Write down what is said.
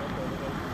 Okay.